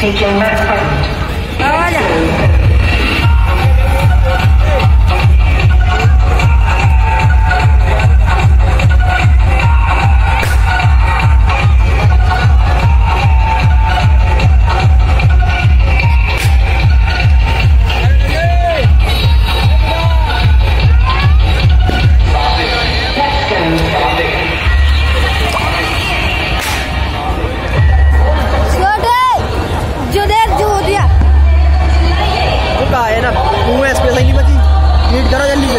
DJ Matt Hunt. आया ना? कुएँ स्पेस नहीं बची हीट करो जल्दी।